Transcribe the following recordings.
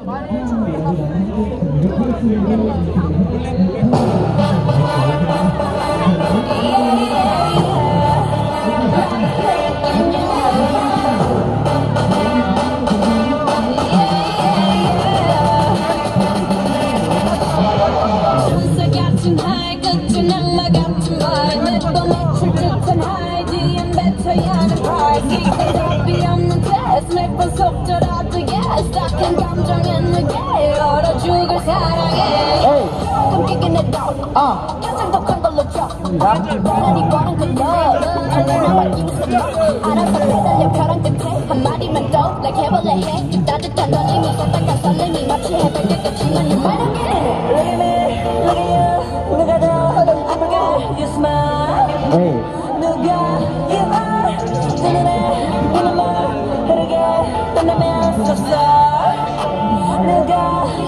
듯한 하이 뒤엔 뱉어야 하는 price 이건 답이 없는 test 매번 속더라도 yes 딱한 감정엔 내게 얼어 죽을 사랑해 꿈끼긴 해도 인생 독한 걸로 줘 나란히 뻔한 걸로 달려 나와 임수로 알아서 매달려 벼랑 끝에. 한마디만 더 like 해볼래 해. 따뜻한 떨림이 쏟아간 설렘이 마치 해변가 같지만 이 말은 이르네 Look at me, look at you. 누가 더 예쁘게 You smile. 누가 you are 내 눈에 이 맘을 흐르게. 떠나면 섰어 누가 you are 어떻게 아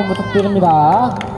한번 부탁드립니다.